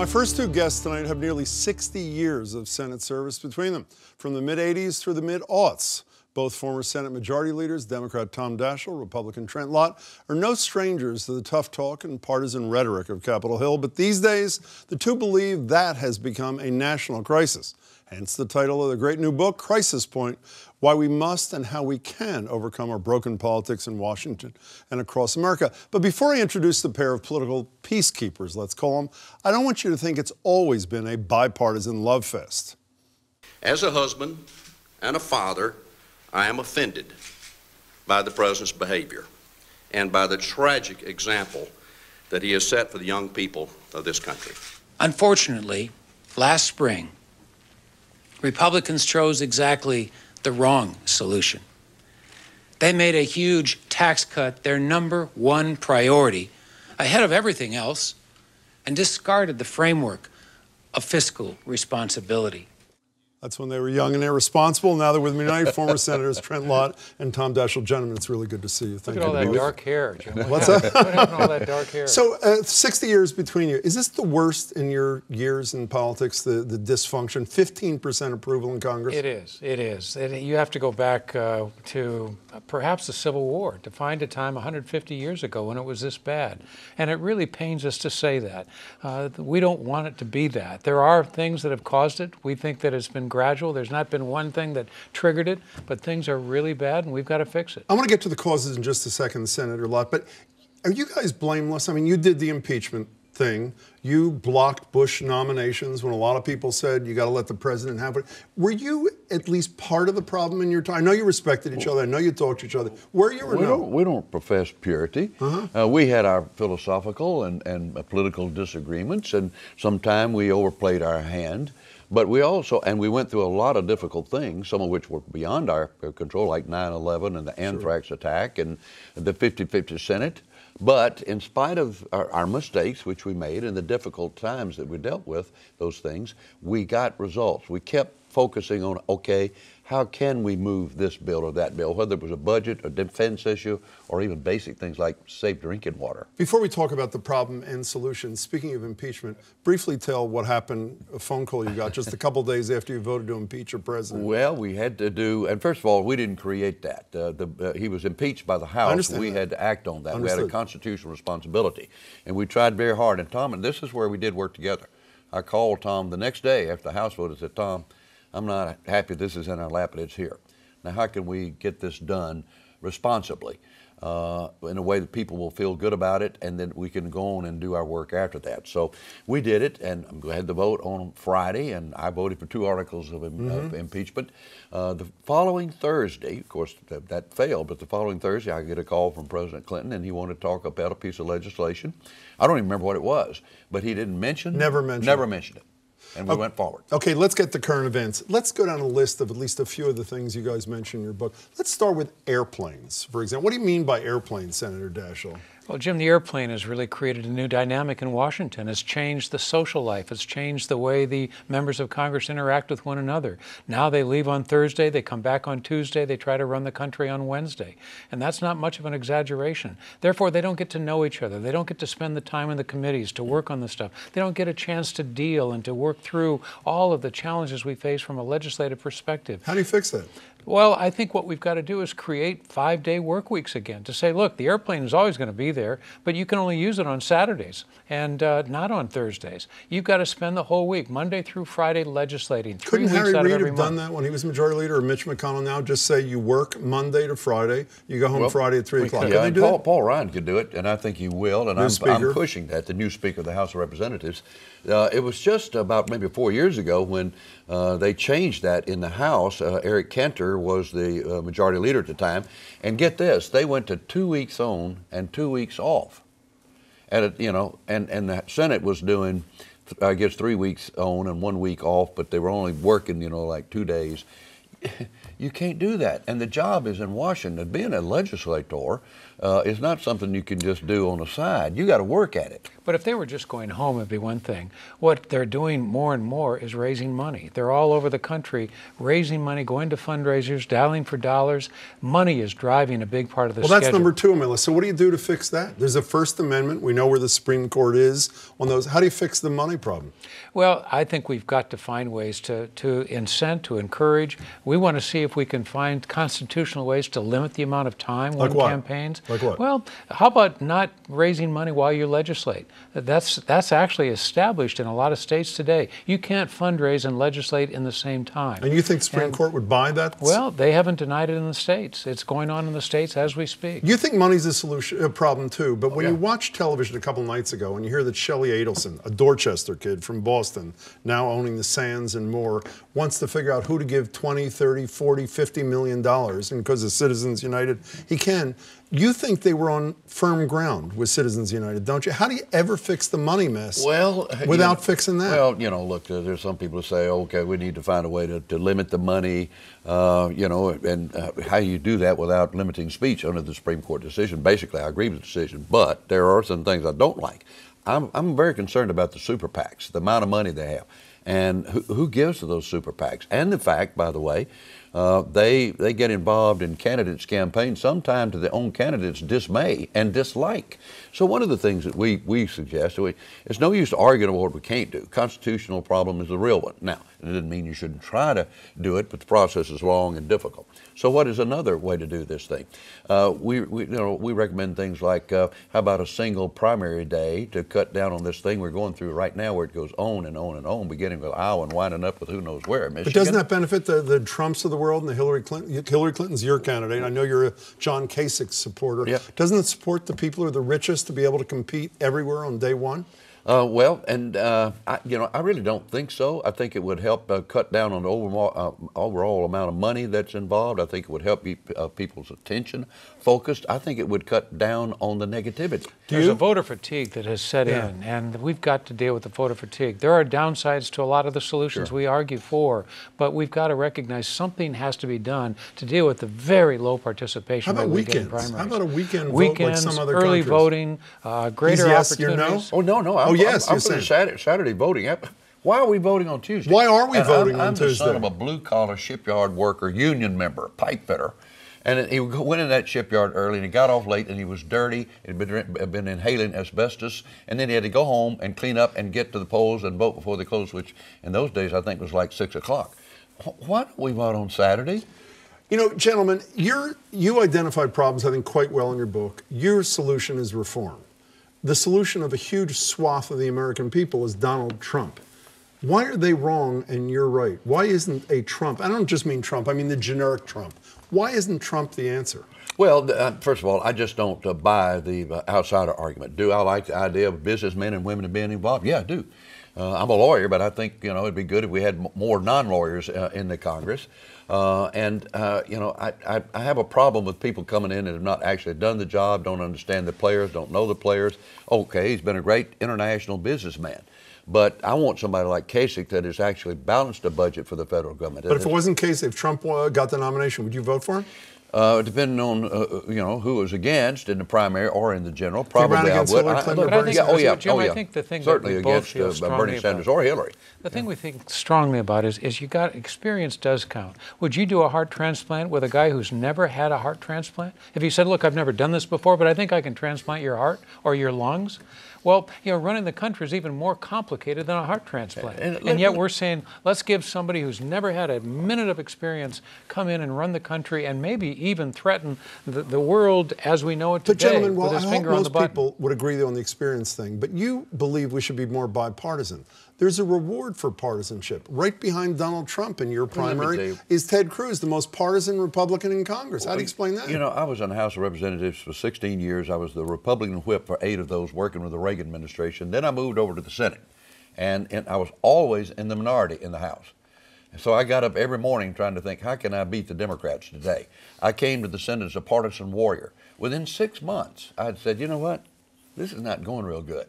My first two guests tonight have nearly 60 years of Senate service between them, from the mid 80s through the mid aughts. Both former Senate Majority Leaders, Democrat Tom Daschle, Republican Trent Lott, are no strangers to the tough talk and partisan rhetoric of Capitol Hill, but these days, the two believe that has become a national crisis. Hence the title of the great new book, Crisis Point Why We Must and How We Can Overcome Our Broken Politics in Washington and Across America. But before I introduce the pair of political peacekeepers, let's call them, I don't want you to think it's always been a bipartisan love fest. As a husband and a father, I am offended by the president's behavior and by the tragic example that he has set for the young people of this country. Unfortunately, last spring, Republicans chose exactly the wrong solution. They made a huge tax cut their number one priority ahead of everything else and discarded the framework of fiscal responsibility. That's when they were young and irresponsible. Now they're with me tonight, former Senators Trent Lott and Tom Daschle. Gentlemen, it's really good to see you. Thank Look at all that dark hair, Jim. What's that? all that dark hair? So, uh, 60 years between you. Is this the worst in your years in politics, the, the dysfunction? 15% approval in Congress? It is. It is. It, you have to go back uh, to perhaps the Civil War to find a time 150 years ago when it was this bad. And it really pains us to say that. Uh, we don't want it to be that. There are things that have caused it. We think that it's been gradual. There's not been one thing that triggered it, but things are really bad and we've got to fix it. I want to get to the causes in just a second, Senator Lott, but are you guys blameless? I mean, you did the impeachment thing. You blocked Bush nominations when a lot of people said you got to let the president have it. Were you at least part of the problem in your time? I know you respected each other. I know you talked to each other. Were you or we no? Don't, we don't profess purity. Uh-huh. Uh, we had our philosophical and, and political disagreements, and sometimes we overplayed our hand. But we also, and we went through a lot of difficult things, some of which were beyond our control, like 9 11 and the anthrax sure. attack and the 50 50 Senate. But in spite of our, our, mistakes, which we made, and the difficult times that we dealt with, those things, we got results. We kept focusing on, okay, how can we move this bill or that bill, whether it was a budget, a defense issue, or even basic things like safe drinking water. Before we talk about the problem and solutions, speaking of impeachment, briefly tell what happened, a phone call you got just a couple days after you voted to impeach your president. Well, we had to do, and first of all, we didn't create that. Uh, the, uh, he was impeached by the House. We that. had to act on that. Understood. We had a constitutional responsibility. And we tried very hard. And Tom, and this is where we did work together. I called Tom the next day after the House voted, said, Tom, I'm not happy this is in our lap, but it's here. Now, how can we get this done responsibly? Uh, in a way that people will feel good about it, and then we can go on and do our work after that. So we did it, and I'm glad to vote on Friday, and I voted for two articles of, mm-hmm. of impeachment. Uh, the following Thursday, of course, that, that, failed, but the following Thursday, I get a call from President Clinton, and he wanted to talk about a piece of legislation. I don't even remember what it was, but he didn't mention. Never mentioned. Never mentioned it and we okay. went forward. Okay, let's get to current events. Let's go down a list of at least a few of the things you guys mentioned in your book. Let's start with airplanes, for example. What do you mean by airplanes, Senator Daschle? Well, Jim, the airplane has really created a new dynamic in Washington. It's changed the social life. It's changed the way the members of Congress interact with one another. Now they leave on Thursday, they come back on Tuesday, they try to run the country on Wednesday. And that's not much of an exaggeration. Therefore, they don't get to know each other. They don't get to spend the time in the committees to work on the stuff. They don't get a chance to deal and to work through all of the challenges we face from a legislative perspective. How do you fix that? Well, I think what we've got to do is create five day work weeks again to say, look, the airplane is always going to be there, but you can only use it on Saturdays and uh, not on Thursdays. You've got to spend the whole week, Monday through Friday, legislating. Couldn't Harry Reid have month. done that when he was majority leader or Mitch McConnell now? Just say you work Monday to Friday, you go home well, Friday at 3 o'clock. Yeah, and Paul, Paul, Ryan could do it, and I think he will, and I'm, I'm, pushing that, the new Speaker of the House of Representatives. Uh, it was just about maybe four years ago when uh, they changed that in the House. Uh, Eric Cantor was the uh, majority leader at the time. And get this, they went to two weeks on and two weeks off. And, you know, and, and the Senate was doing, I guess, three weeks on and one week off, but they were only working, you know, like two days. You can't do that. And the job is in Washington. Being a legislator uh, is not something you can just do on the side. You got to work at it. But But if they were just going home, it'd be one thing. What they're doing more and more is raising money. They're all over the country raising money, going to fundraisers, dialing for dollars. Money is driving a big part of the Well, schedule. that's number two, Melissa. So what do you do to fix that? There's a First Amendment. We know where the Supreme Court is on those. How do you fix the money problem? Well, I think we've got to find ways to, to incent, to encourage. We want to see if we can find constitutional ways to limit the amount of time Like on what? campaigns. Like what? Well, how about not raising money while you legislate? That's that's actually established in a lot of states today. You can't fundraise and legislate in the same time. And you think the Supreme And- Court would buy that? Well, they haven't denied it in the states. It's going on in the states as we speak. You think money's a solution, a problem too, but when yeah. you watch television a couple nights ago and you hear that Sheldon Adelson, a Dorchester kid from Boston, now owning the Sands and more, wants to figure out who to give 20, 30, 40, 50 million dollars, and because of Citizens United, he can. You think they were on firm ground with Citizens United, don't you? How do you ever fix the money mess Well, without fixing that? Well, you know, look, uh, there's some people who say, okay, we need to find a way to, to limit the money, uh, you know, and uh, how you do that without limiting speech under the Supreme Court decision. Basically, I agree with the decision, but there are some things I don't like. I'm, I'm very concerned about the super PACs, the amount of money they have, and who, who gives to those super PACs, and the fact, by the way, uh, they they get involved in candidates' campaigns, sometimes to their own candidates' dismay and dislike. So one of the things that we we suggest, we, it's no use arguing about what we can't do. Constitutional problem is the real one. Now, it doesn't mean you shouldn't try to do it, but the process is long and difficult. So what is another way to do this thing? Uh, we, we you know we recommend things like uh, how about a single primary day to cut down on this thing we're going through right now, where it goes on and on and on, beginning with Iowa and winding up with who knows where. Michigan. But doesn't that benefit the, the Trumps of the world and the Hillary Clinton? Hillary Clinton's your candidate. I know you're a John Kasich supporter. Yeah. Doesn't it support the people who are the richest to be able to compete everywhere on day one? Uh, well, and uh, I, you know, I really don't think so. I think it would help uh, cut down on the overall, uh, overall amount of money that's involved. I think it would help keep uh, people's attention focused. I think it would cut down on the negativity. There's a voter fatigue that has set Yeah. in, and we've got to deal with the voter fatigue. There are downsides to a lot of the solutions we argue for, but we've got to recognize something has to be done to deal with the very low participation How about rate we get in weekends? How about a weekend vote like Weekends, some other early countries? voting, uh, greater yes, you're no? Oh no, no. I'm, Oh, yes, I'm, I'm for the. Saturday, Saturday voting. I- Why are we voting on Tuesday? Why are we And voting I'm, on I'm the son of a blue collar shipyard worker, union member, pipe fitter. And he went in that shipyard early and he got off late and he was dirty. He'd been, been inhaling asbestos. And then he had to go home and clean up and get to the polls and vote before they closed, which in those days I think was like 6 o'clock. Wh- Why don't we vote on Saturday? You know, gentlemen, you identified problems, I think, quite well in your book. Your solution is reform. The solution of a huge swath of the American people is Donald Trump. Why are they wrong and you're right? Why isn't a Trump, I don't just mean Trump, I mean the generic Trump. Why isn't Trump the answer? Well, uh, first of all, I just don't uh, buy the uh, outsider argument. Do I like the idea of businessmen and women being involved? Yeah, I do. Uh, I'm a lawyer, but I think you know it'd be good if we had m- more non-lawyers uh, in the Congress. Uh, and uh, you know, I, I, I have a problem with people coming in and have not actually done the job, don't understand the players, don't know the players. Okay, he's been a great international businessman. But I want somebody like Kasich that has actually balanced a budget for the federal government. But if it wasn't Kasich, if Trump uh, got the nomination, would you vote for him? Uh, depending on uh, you know who was against in the primary or in the general, probably I against would. Hillary I- Clinton look, or Bernie yeah, oh yeah, Jim, oh I yeah. think the thing that certainly we both against feel uh, strongly Bernie about- Sanders or Hillary. The thing we think strongly about is, is you got experience does count. Would you do a heart transplant with a guy who's never had a heart transplant? If you said, "Look, I've never done this before, but I think I can transplant your heart or your lungs," well, you know, running the country is even more complicated than a heart transplant. And- And, and yet we're saying, let's give somebody who's never had a minute of experience come in and run the country and maybe even threaten the, the world as we know it But today gentlemen, with well, I his hope finger on the most button. people would agree on the experience thing, but you believe we should be more bipartisan. There's a reward for partisanship. Right behind Donald Trump in your Well, let me primary you- is Ted Cruz, the most partisan Republican in Congress. How do you explain that? You know, I was in the House of Representatives for 16 years. I was the Republican whip for eight of those, working with the Reagan administration. Then I moved over to the Senate, and, and I was always in the minority in the House. So I got up every morning trying to think, how can I beat the Democrats today? I came to the Senate as a partisan warrior. Within six months, I said, you know what? This is not going real good.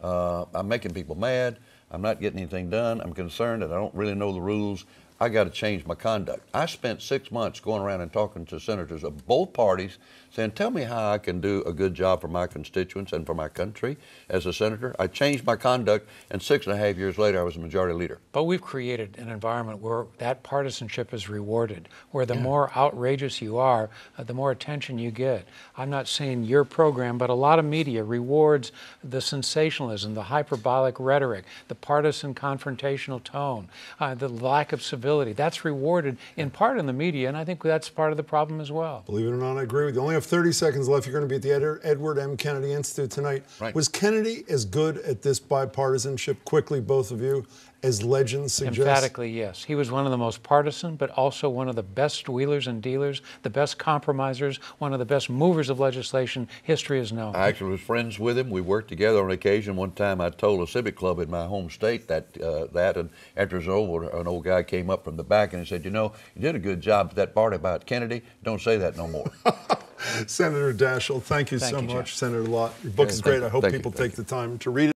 Uh, I'm making people mad. I'm not getting anything done. I'm concerned that I don't really know the rules. I got to change my conduct. I spent six months going around and talking to senators of both parties, saying, "Tell me how I can do a good job for my constituents and for my country as a senator." I changed my conduct, and six and a half years later, I was a majority leader. But we've created an environment where that partisanship is rewarded, where the more outrageous you are, uh, the more attention you get. I'm not saying your program, but a lot of media rewards the sensationalism, the hyperbolic rhetoric, the partisan confrontational tone, uh, the lack of civility. That's rewarded in part in the media, and I think that's part of the problem as well. Believe it or not, I agree with you. Only have 30 seconds left. You're going to be at the Edward M. Kennedy Institute tonight. Right. Was Kennedy as good at this bipartisanship, quickly, both of you, as legends suggest? Emphatically, yes. He was one of the most partisan, but also one of the best wheelers and dealers, the best compromisers, one of the best movers of legislation history has known. I actually was friends with him. We worked together on occasion. One time, I told a civic club in my home state that uh, that, and after it was over, an old guy came up from the back and he said, "You know, you did a good job at that part about Kennedy. Don't say that no more." Senator Daschle, thank you Thank so you, Jeff. much. Senator Lott, your book Yeah, is great. you. I hope Thank people Thank take the time to read it.